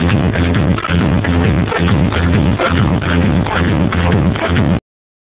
Mm-hmm.